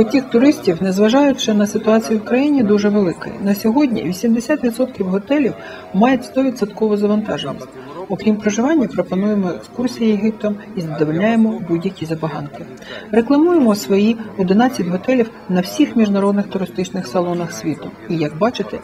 Потік туристів, незважаючи на ситуацію в країні, дуже великий. На сьогодні 80% готелів мають 100% завантаженість. Окрім проживання, пропонуємо екскурсії Єгиптом і задовольняємо будь-які забаганки. Рекламуємо свої 11 готелів на всіх міжнародних туристичних салонах світу. І як бачите,